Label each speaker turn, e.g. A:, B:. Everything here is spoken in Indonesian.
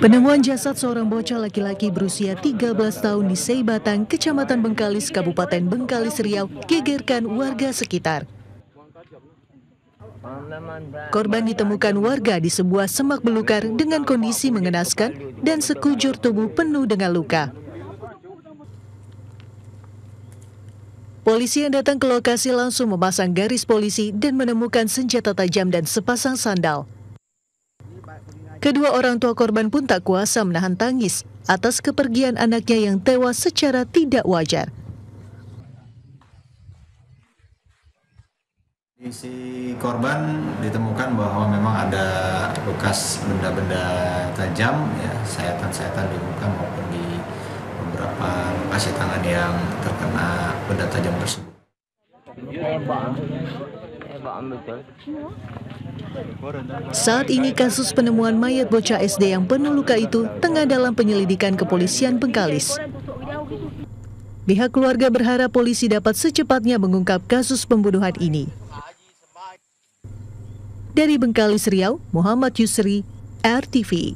A: Penemuan jasad seorang bocah laki-laki berusia 13 tahun di Seibatang, Kecamatan Bengkalis, Kabupaten Bengkalis Riau, gegerkan warga sekitar. Korban ditemukan warga di sebuah semak belukar dengan kondisi mengenaskan dan sekujur tubuh penuh dengan luka. Polisi yang datang ke lokasi langsung memasang garis polisi dan menemukan senjata tajam dan sepasang sandal. Kedua orang tua korban pun tak kuasa menahan tangis atas kepergian anaknya yang tewas secara tidak wajar.
B: Isi korban ditemukan bahwa memang ada bekas benda-benda tajam, ya sayatan-sayatan di muka maupun di beberapa lokasi tangan yang terkena benda tajam tersebut.
A: Saat ini kasus penemuan mayat bocah SD yang penuh luka itu tengah dalam penyelidikan kepolisian Bengkalis. Pihak keluarga berharap polisi dapat secepatnya mengungkap kasus pembunuhan ini. Dari Bengkalis Riau, Muhammad Yusri, RTV.